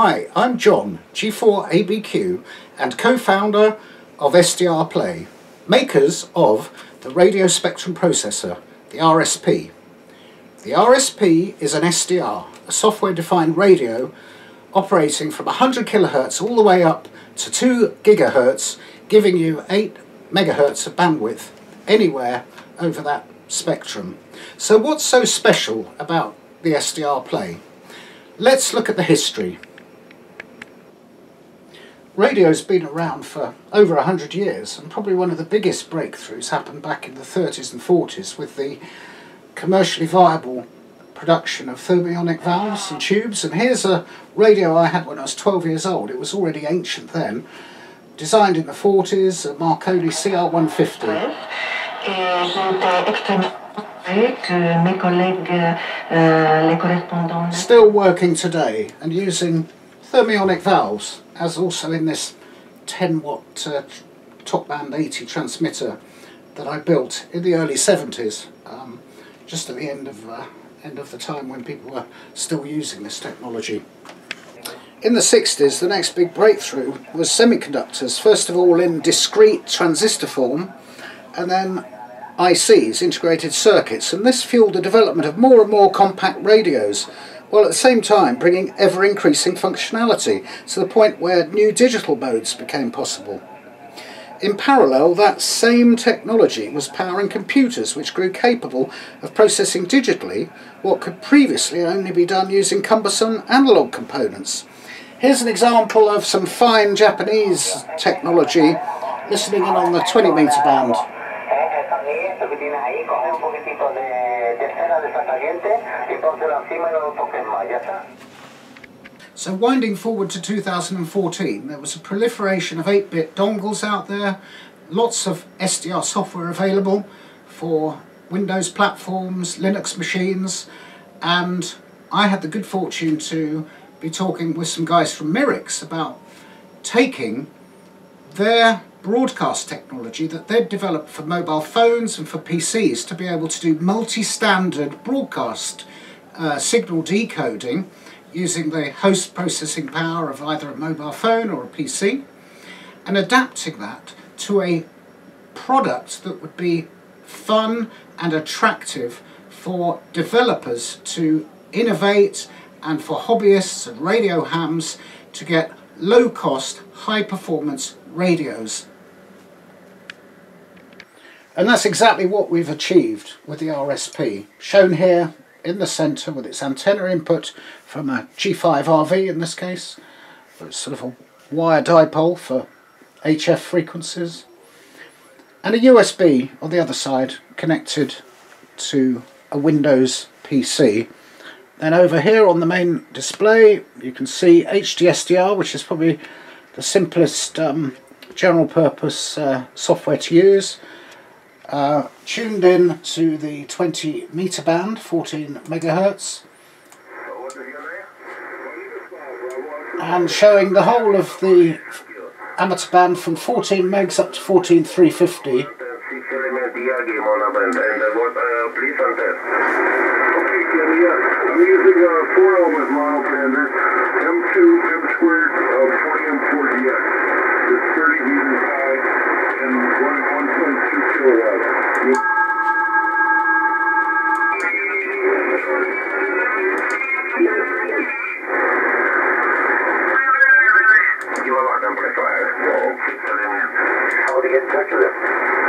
Hi, I'm Jon, G4ABQ, and co-founder of SDRplay, makers of the Radio Spectrum Processor, the RSP. The RSP is an SDR, a software-defined radio operating from 100 kilohertz all the way up to 2 gigahertz, giving you 8 megahertz of bandwidth anywhere over that spectrum. So what's so special about the SDRplay? Let's look at the history. Radio's been around for over 100 years and probably one of the biggest breakthroughs happened back in the 30s and 40s with the commercially viable production of thermionic valves and tubes. And here's a radio I had when I was 12 years old. It was already ancient then, designed in the 40s, a Marconi CR150. Still working today and using thermionic valves as also in this 10 watt uh, top band 80 transmitter that I built in the early 70s um, just at the end of uh, end of the time when people were still using this technology. In the 60s the next big breakthrough was semiconductors first of all in discrete transistor form and then ICs, integrated circuits, and this fueled the development of more and more compact radios while at the same time bringing ever increasing functionality to the point where new digital modes became possible. In parallel, that same technology was powering computers which grew capable of processing digitally what could previously only be done using cumbersome analogue components. Here's an example of some fine Japanese technology listening in on the 20 meter band. So winding forward to 2014, there was a proliferation of 8-bit dongles out there, lots of SDR software available for Windows platforms, Linux machines, and I had the good fortune to be talking with some guys from Mirics about taking their broadcast technology that they'd developed for mobile phones and for PCs to be able to do multi-standard broadcast uh, signal decoding using the host processing power of either a mobile phone or a PC and adapting that to a product that would be fun and attractive for developers to innovate and for hobbyists and radio hams to get low cost, high performance radios. And that's exactly what we've achieved with the RSP, shown here in the centre with its antenna input from a G5RV in this case. It's sort of a wire dipole for HF frequencies. And a USB on the other side connected to a Windows PC. Then over here on the main display you can see HDSDR which is probably the simplest um, general purpose uh, software to use uh, tuned in to the 20 meter band, 14 megahertz, and showing the whole of the amateur band from 14 megs up to 14350. I'm using a 4 element model M2 to get in touch with him?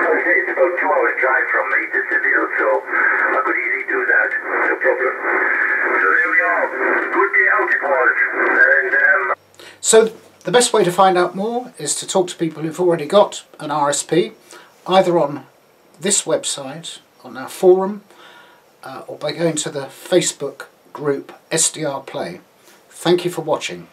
Okay, it's about two hours drive from me, this video, so I could easily do that. No problem. So there we are. Good day out it was. And, um... So the best way to find out more is to talk to people who've already got an RSP, either on this website, on our forum, uh, or by going to the Facebook group SDRplay. Thank you for watching.